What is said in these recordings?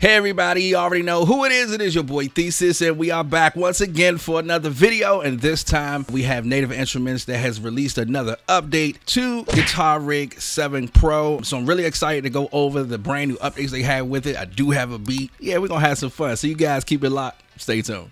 Hey everybody, you already know who it is. It is your boy Theziz, and we are back once again for another video. And this time we have Native Instruments that has released another update to Guitar Rig 7 Pro. So I'm really excited to go over the brand new updates they have with it. I do have a beat. Yeah, we're gonna have some fun. So you guys keep it locked. Stay tuned.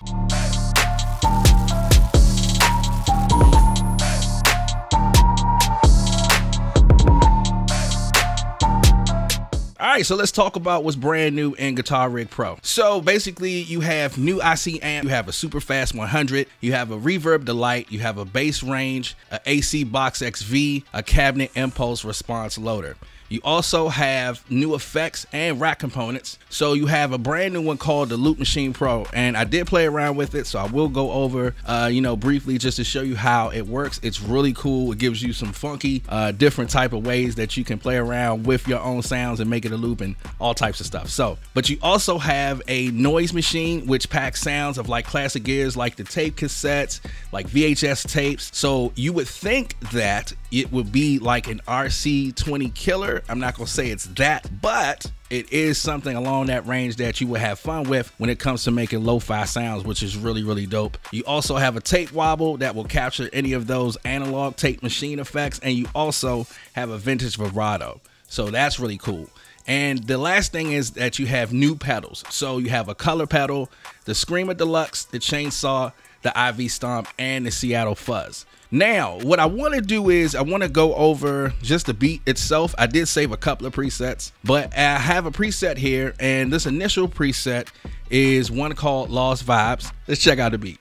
All right, so let's talk about what's brand new in Guitar Rig Pro. So basically, you have new IC amp, you have a super fast 100, you have a reverb delight, you have a bass range, a AC Box XV, a cabinet impulse response loader. You also have new effects and rack components. So you have a brand new one called the Loop Machine Pro, and I did play around with it, so I will go over, uh, you know, briefly just to show you how it works. It's really cool. It gives you some funky, uh, different type of ways that you can play around with your own sounds and make it a loop and all types of stuff. So, but you also have a noise machine which packs sounds of like classic gears, like the tape cassettes, like VHS tapes. So you would think that it would be like an RC20 killer. I'm not gonna say it's that, but it is something along that range that you will have fun with when it comes to making lo-fi sounds, which is really, really dope. You also have a tape wobble that will capture any of those analog tape machine effects, and you also have a vintage vibrato. So that's really cool. And the last thing is that you have new pedals. So you have a color pedal, the Screamer Deluxe, the Chainsaw, the IV Stomp, and the Seattle Fuzz. Now, what I want to do is I want to go over just the beat itself. I did save a couple of presets, but I have a preset here, and this initial preset is one called Lost Vibes. Let's check out the beat.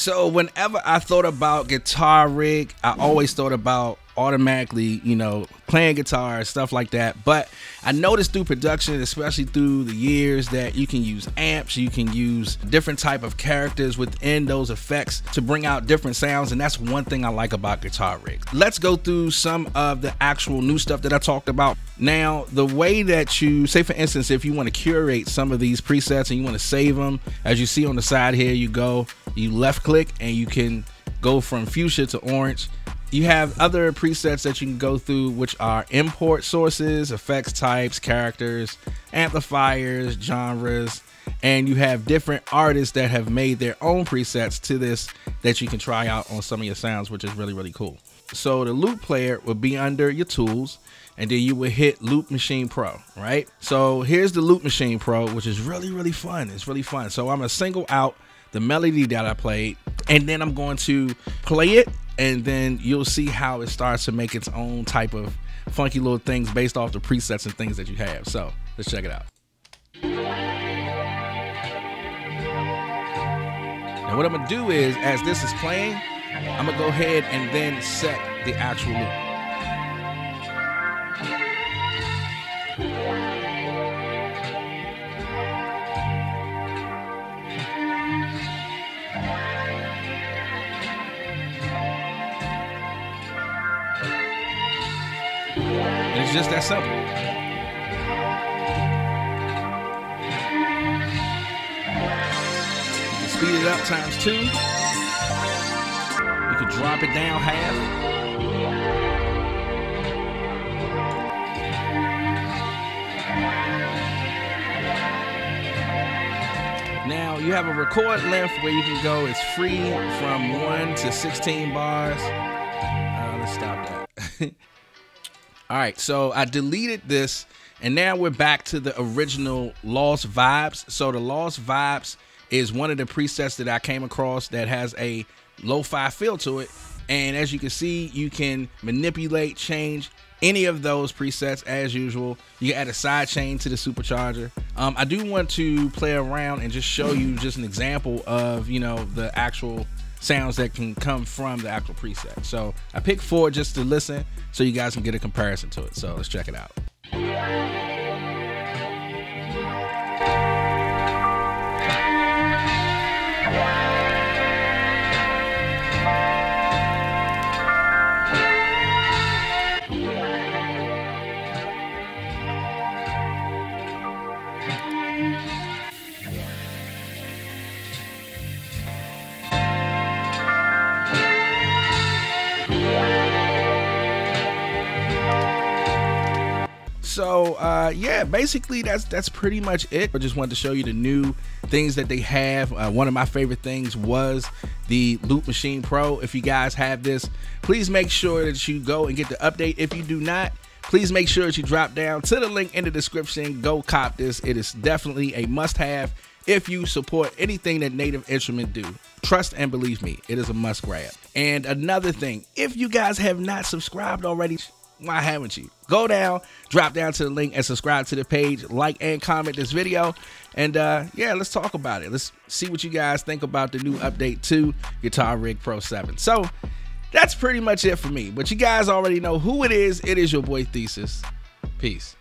So whenever I thought about guitar rig, I always thought about automatically, you know, playing guitar, stuff like that. But I noticed through production, especially through the years, that you can use amps, you can use different type of characters within those effects to bring out different sounds. And that's one thing I like about guitar rig. Let's go through some of the actual new stuff that I talked about. Now, the way that you say, for instance, if you want to curate some of these presets and you want to save them, as you see on the side here, you go, you left click and you can go from fuchsia to orange you have other presets that you can go through, which are import sources, effects types, characters, amplifiers, genres, and you have different artists that have made their own presets to this that you can try out on some of your sounds, which is really, really cool. So the loop player will be under your tools, and then you will hit Loop Machine Pro, right? So here's the Loop Machine Pro, which is really, really fun. It's really fun. So I'm gonna single out the melody that I played, and then I'm going to play it and then you'll see how it starts to make its own type of funky little things based off the presets and things that you have. So let's check it out. Now what I'm gonna do is, as this is playing, I'm gonna go ahead and then set the actual loop. It's just that simple. You can speed it up times two. You can drop it down half. Now you have a record length where you can go. It's free from one to 16 bars. Uh, let's stop that. All right, so I deleted this and now we're back to the original Lost Vibes. So the Lost Vibes is one of the presets that I came across that has a lo-fi feel to it. And as you can see, you can manipulate, change any of those presets as usual. You add a side chain to the supercharger. Um, I do want to play around and just show you just an example of, you know, the actual sounds that can come from the actual preset. So I picked four just to listen so you guys can get a comparison to it. So let's check it out. So uh, yeah, basically that's that's pretty much it. I just wanted to show you the new things that they have. Uh, one of my favorite things was the Loop Machine Pro. If you guys have this, please make sure that you go and get the update. If you do not, please make sure that you drop down to the link in the description. Go cop this. It is definitely a must-have if you support anything that Native Instrument do. Trust and believe me, it is a must grab. And another thing, if you guys have not subscribed already, why haven't you? Go down, drop down to the link, and subscribe to the page. Like and comment this video. And uh, yeah, let's talk about it. Let's see what you guys think about the new update to Guitar Rig Pro 7. So that's pretty much it for me. But you guys already know who it is. It is your boy Theziz. Peace.